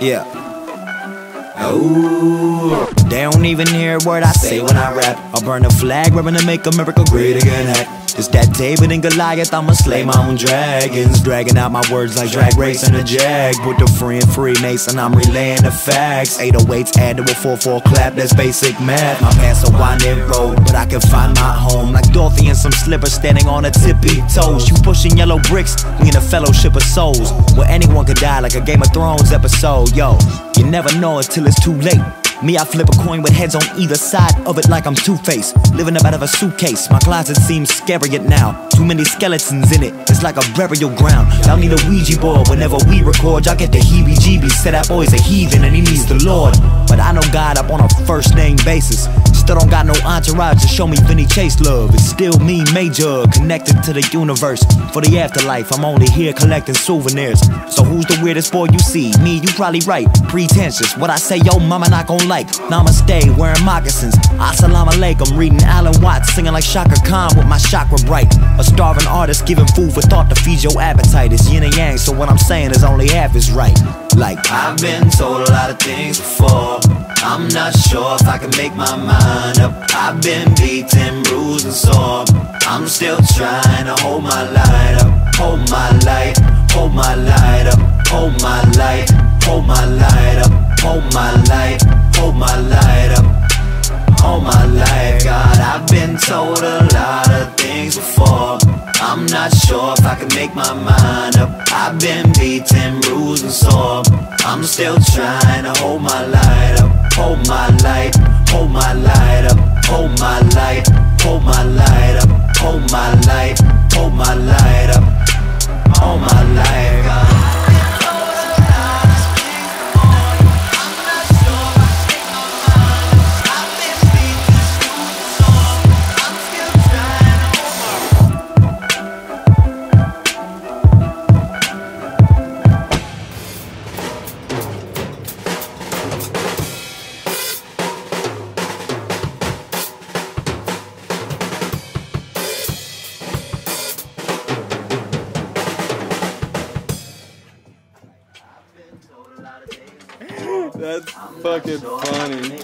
Yeah. Oh, they don't even hear a word I say when I rap. I'll burn a flag, rubbing to make America great again. Act. It's that David and Goliath, I'ma slay my own dragons. Dragging out my words like drag racing a jag. With the free and Freemason, I'm relaying the facts. 808s add to a 4-4 clap, that's basic math. My pants a winding road, but I can find my home. Like Dorothy and some slippers standing on a tippy toes. You pushing yellow bricks, we in a fellowship of souls. Where anyone could die like a Game of Thrones episode. Yo, you never know until it's too late. Me, I flip a coin with heads on either side of it like I'm Two-Face. Living up out of a suitcase, my closet seems scary at now. Too many skeletons in it, it's like a burial ground. Y'all need a Ouija board whenever we record. Y'all get the heebie-jeebies, say that boy's a heathen and he needs the Lord. But I know God up on a first name basis. Still don't got no entourage to show me Vinny Chase love. It's still me, major, connected to the universe. For the afterlife, I'm only here collecting souvenirs. So who's the weirdest boy you see? Me, you probably right. Pretentious. What I say, yo, mama not gon' like. Namaste, wearing moccasins. Assalamu alaikum, reading Alan Watts, singing like Chaka Khan with my chakra bright. A starving artist giving food for thought to feed your appetite. It's yin and yang, so what I'm saying is only half is right. Like, I've been told a lot of things before. I'm not sure if I can make my mind up. I've been beaten, bruised, and sore. I'm still trying to hold my light up. Hold my light, hold my light up. Hold my light, hold my light up. Hold my light, hold my light up. Hold my light, God. I've been told a lot of things before. I'm not sure if I can make my mind up. I've been beaten, bruised, and sore. I'm still trying to hold my light up. Hold my light, hold my light up. Hold my light, hold my light up. Hold my light, hold my light That's fucking funny.